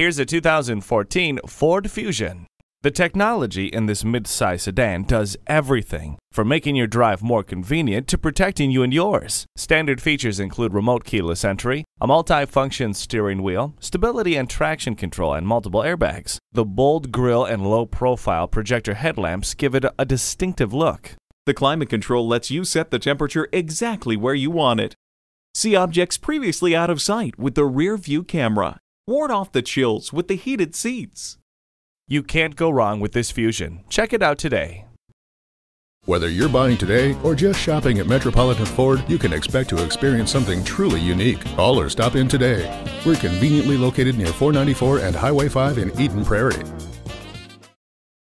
Here's a 2014 Ford Fusion. The technology in this mid-size sedan does everything, from making your drive more convenient to protecting you and yours. Standard features include remote keyless entry, a multi-function steering wheel, stability and traction control, and multiple airbags. The bold grille and low-profile projector headlamps give it a distinctive look. The climate control lets you set the temperature exactly where you want it. See objects previously out of sight with the rear view camera. Ward off the chills with the heated seats. You can't go wrong with this Fusion. Check it out today. Whether you're buying today or just shopping at Metropolitan Ford, you can expect to experience something truly unique. Call or stop in today. We're conveniently located near 494 and Highway 5 in Eden Prairie.